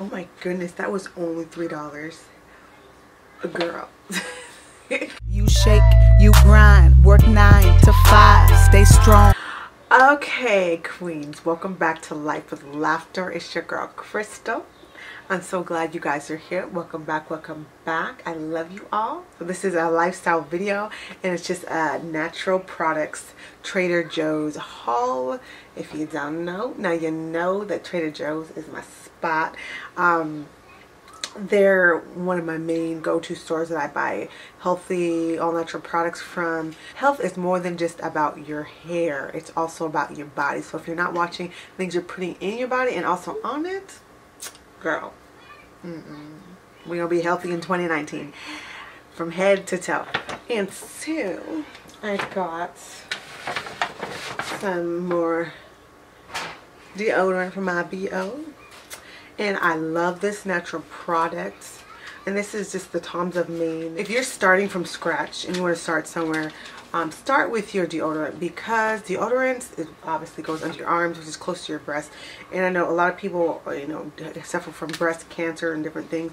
Oh my goodness, that was only $3. A girl. you shake, you grind, work nine to five, stay strong. Okay, queens, welcome back to Life with Laughter. It's your girl, Krystle. I'm so glad you guys are here. Welcome back, welcome back. I love you all. So this is a lifestyle video and it's just a natural products Trader Joe's haul. If you don't know, now you know that Trader Joe's is my spot. Um, they're one of my main go-to stores that I buy healthy all natural products from health is more than just about your hair it's also about your body so if you're not watching things you're putting in your body and also on it girl. Mm -mm. we're gonna be healthy in 2019 from head to toe. And two I've got some more deodorant from my BO and I love this natural product. And this is just the Tom's of Maine. If you're starting from scratch and you want to start somewhere um, start with your deodorant because deodorant it obviously goes under your arms which is close to your breast. And I know a lot of people you know suffer from breast cancer and different things.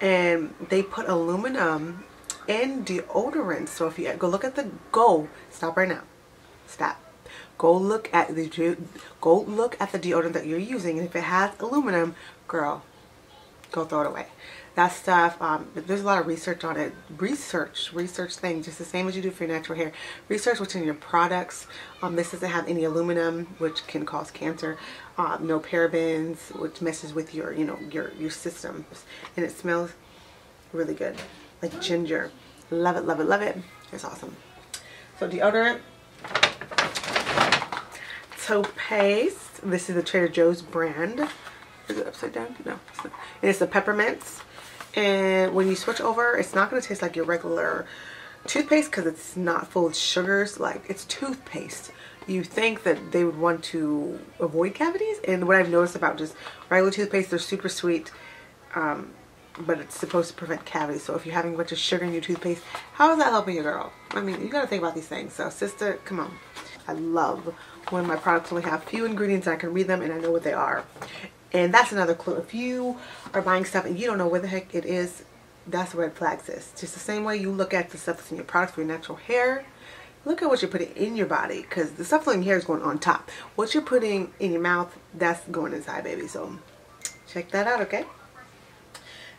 And they put aluminum in deodorant. So if you go look at the go stop right now. Stop. Go look at the go look at the deodorant that you're using. And if it has aluminum girl, go throw it away. That stuff, um, there's a lot of research on it. Research, research things, just the same as you do for your natural hair. Research what's in your products. Um, this doesn't have any aluminum, which can cause cancer. Um, no parabens, which messes with your, you know, your, your systems. And it smells really good, like ginger. Love it, love it, love it. It's awesome. So deodorant, toothpaste. This is the Trader Joe's brand. Is it upside down? No. It's, it's the peppermints. And when you switch over, it's not going to taste like your regular toothpaste because it's not full of sugars. Like, it's toothpaste. You think that they would want to avoid cavities. And what I've noticed about just regular toothpaste, they're super sweet. Um, but it's supposed to prevent cavities. So if you're having a bunch of sugar in your toothpaste, how is that helping your girl? I mean, you got to think about these things. So, sister, come on. I love when my products only have few ingredients I can read them and I know what they are. And that's another clue. If you are buying stuff and you don't know where the heck it is, that's red flags is. Just the same way you look at the stuff that's in your products for your natural hair, look at what you're putting in your body because the stuff in your hair is going on top. What you're putting in your mouth, that's going inside, baby. So check that out, okay?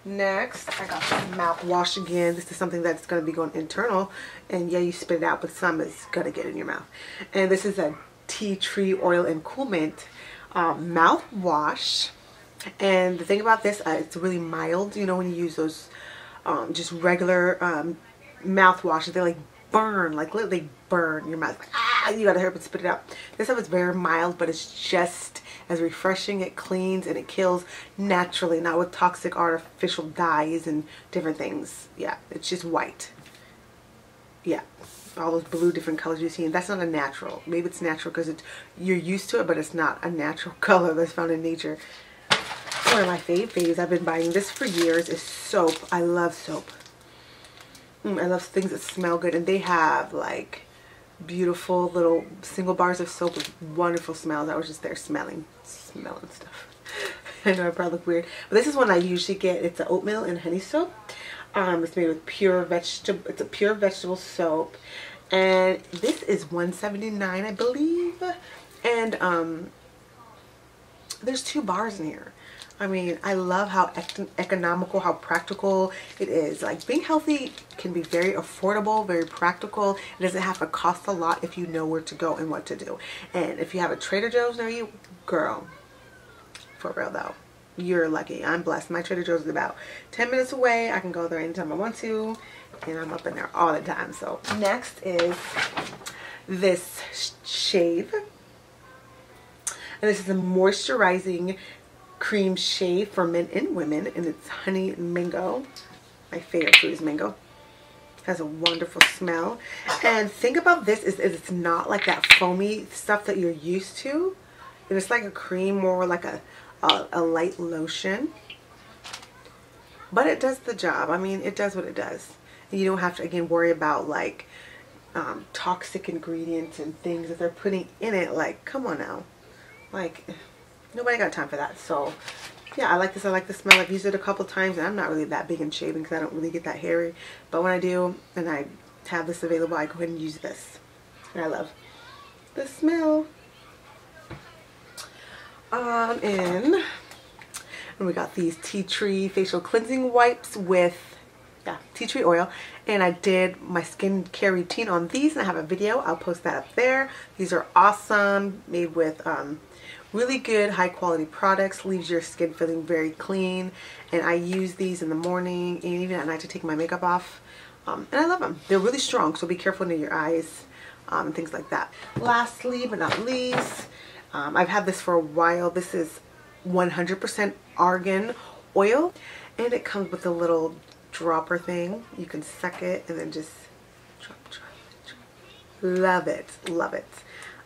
Next, I got some mouthwash again. This is something that's going to be going internal. And yeah, you spit it out, but some is going to get in your mouth. And this is a tea tree oil and cool mint um, mouthwash. And the thing about this, uh, it's really mild. You know, when you use those um, just regular um, mouthwashes, they like burn, like literally burn your mouth. Like, ah, you gotta hurry up and spit it out. This stuff is very mild, but it's just as refreshing. It cleans and it kills naturally, not with toxic artificial dyes and different things. Yeah, it's just white. Yeah all those blue different colors you see and that's not a natural. Maybe it's natural because it's you're used to it but it's not a natural color that's found in nature. One of my fave faves I've been buying this for years is soap. I love soap. Mm, I love things that smell good and they have like beautiful little single bars of soap with wonderful smells. I was just there smelling smelling stuff. I know I probably look weird but this is one I usually get. It's an oatmeal and honey soap um, it's made with pure vegetable. It's a pure vegetable soap, and this is 179 I believe. And um, there's two bars in here. I mean, I love how economical, how practical it is. Like, being healthy can be very affordable, very practical. It doesn't have to cost a lot if you know where to go and what to do. And if you have a Trader Joe's near you, girl, for real though you're lucky. I'm blessed. My Trader Joe's is about 10 minutes away. I can go there anytime I want to. And I'm up in there all the time. So next is this shave. And this is a moisturizing cream shave for men and women. And it's honey mango. My favorite fruit is mango. Has a wonderful smell. And think about this is, is it's not like that foamy stuff that you're used to. And it's like a cream, more like a a, a light lotion. But it does the job. I mean, it does what it does. And you don't have to, again, worry about like um, toxic ingredients and things that they're putting in it. Like, come on now. Like, nobody got time for that. So, yeah, I like this. I like the smell. I've used it a couple times and I'm not really that big in shaving because I don't really get that hairy. But when I do and I have this available, I go ahead and use this. And I love the smell. And, and we got these tea tree facial cleansing wipes with yeah, tea tree oil. And I did my skincare routine on these and I have a video. I'll post that up there. These are awesome, made with um, really good high quality products. Leaves your skin feeling very clean. And I use these in the morning and even at night to take my makeup off. Um, and I love them. They're really strong, so be careful near your eyes um, and things like that. Lastly but not least, um, I've had this for a while. This is 100% argan oil and it comes with a little dropper thing. You can suck it and then just drop, drop, drop. Love it, love it.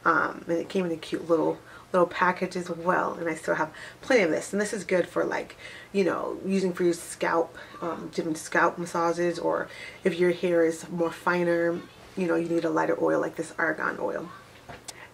Um, and it came in a cute little little package as well and I still have plenty of this and this is good for like you know using for your scalp um, different scalp massages or if your hair is more finer you know you need a lighter oil like this argan oil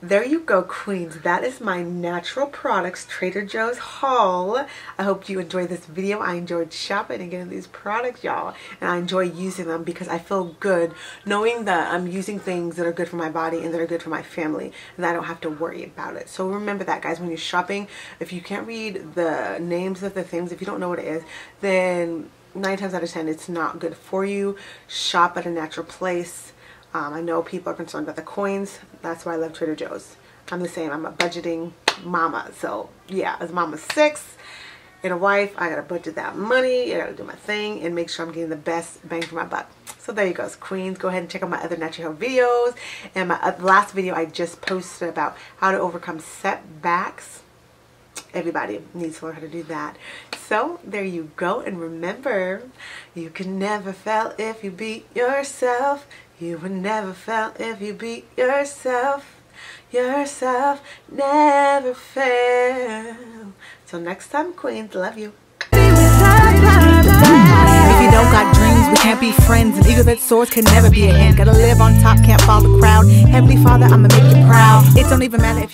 there you go queens. That is my natural products trader joe's haul. I hope you enjoyed this video. I enjoyed shopping and getting these products y'all and i enjoy using them because i feel good knowing that i'm using things that are good for my body and that are good for my family and i don't have to worry about it. So remember that guys. When you're shopping if you can't read the names of the things if you don't know what it is then nine times out of ten it's not good for you. Shop at a natural place um, I know people are concerned about the coins. That's why I love Trader Joe's. I'm the same. I'm a budgeting mama. So yeah, as mama six and a wife, I gotta budget that money. I gotta do my thing and make sure I'm getting the best bang for my buck. So there you go, queens. Go ahead and check out my other natural health videos. And my uh, last video I just posted about how to overcome setbacks. Everybody needs to learn how to do that. So there you go. And remember, you can never fail if you beat yourself. You would never fail if you beat yourself. Yourself never fail. Till next time, Queens. Love you. If you don't got dreams, we can't be friends. An eagle that soars can never be a hand. Gotta live on top, can't follow the crowd. Heavenly Father, I'ma make you proud. It don't even matter if you.